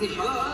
Simba.